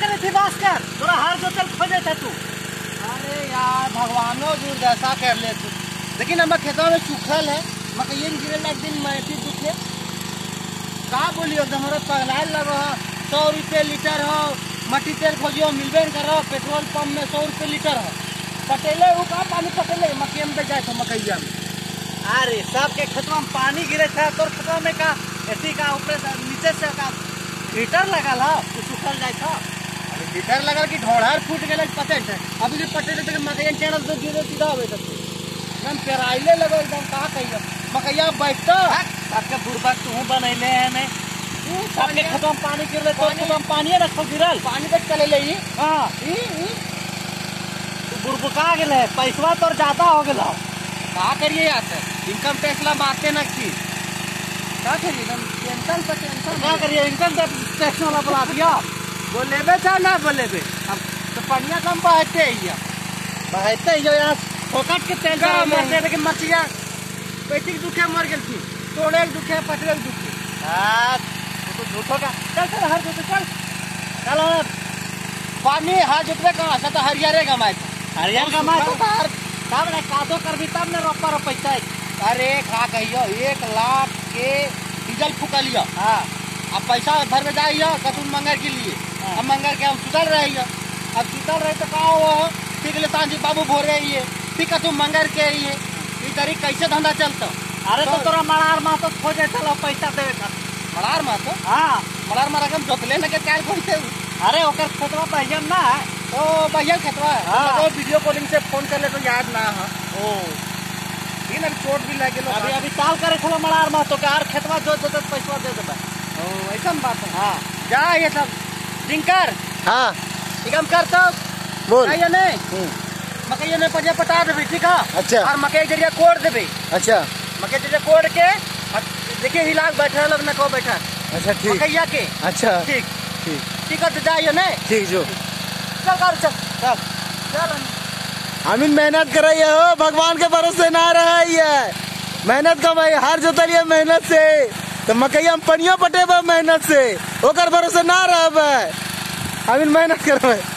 करे थी भास्कर। तोरा हार जोतल खोजे था तू। अरे यार भगवानो दुर्दशा कर ले तू। लेकिन हमारे खेतों में सूखल है मकइये में गिरे एक दिन मैटी दुखे। का बोलियो हमारा पगलाए लगो हो सौ रुपये लीटर हो मट्टी तेल खोजियो मिलबे न करो पेट्रोल पंप में सौ रुपये लीटर हो। पटेले वो का? पानी पटेले मकई में जाए था मकइया में। अरे सबके खेतवा में पानी गिरे था तोर खेतवा में का एथी का ऊपर से नीचे से का हीटर लगल है तू सुखल जाए था। लीटर लगल कि ढोढ़र फूट गए पते थे अभी भी पटे थे मकइया चढ़ल तो गिरे सीधा हो एकदम पेराइले लगो एकदम का कहियो। मकइया बैठतो। सबके बुढ़बा तू बनैले है ने सबके खेतवा में पानी गिरले पानी- खेतवा पानी रखो गिरल। पानी तक चले ले ही। हाँ। ई ई। तू पैसवा तोर ज़्यादा हो गेल। का करिए यार इनकम टैक्स ला बातें न की? का करिए? टेंशन पे टेंशन क्या करिए? इनकम टैक्स वाला बुला दिया। बोलेबे चाहे ना बोलेबे अब तो पनिया कम बहते ही है बहते जो यहाँ फोकट के तेल मरते कि मचिया के दुखे मर गेल थी। तोड़े के दुखे पटरे के दुखे हाँ, तो झूठो का। चल चल हर जोते चल। चल और पानी हाथ जुतबे कहाँ से तो हरियारे कमाए था हरियर का मार सुखल तब ने कादो कर भी तब ने रोपा रोपैते अरे खा कहियो एक लाख के डीजल फुकलियो हाँ। अब पैसा भर में जाइयो कतुन मंगर के लिए। हाँ। अब मंगर के हम सुतल रहियो अब सुतल रहे तो का हो ठीक ले सांझी बाबू भोरे आइए फिर कतु मंगर के आइए। ई तरीक कैसे धंधा चलता? अरे तो तो- तोरा मरार मा तो खोजे चलो पैसा देवे का मलार मा तो हाँ। मलार मा रकम जोतले न के कोई थे अरे ओकर खेतवा पहियन ना है। तो भैया खतवा हाँ। तो वीडियो कॉलिंग से फ़ोन कर ले तो याद ना हो। ओ। लेकिन अभी चोट भी लगे अभी अभी काल करे चलो मरार मा तो कार खेतवा जो दे पैसा दे देबे ऐसा बात है। हाँ। जा ये सब? टिंकर हाँ। एक हम कर तो बोल। नहीं नहीं हम्म, मकई ने पजे पटा देबे ठीक है? अच्छा। और मकई ज़रिया कोड़ देबे। अच्छा। मकई ज़रिया कोड़ के देखिए हिलाक बैठा लोग न को बैठा अच्छा ठीक। मकैया के। अच्छा। ठीक। ठीक। ठीक है तो जाइए नहीं ठीक जो। चल कर चल। चल। चल। अमीन मेहनत कर हो। भगवान के भरोसे ना रहिए मेहनत कमाई हार जोतलिए मेहनत से। तो मकैया में पनिया पटेब मेहनत से। ओकर भरोसे ना रहब। अभी मेहनत करबे।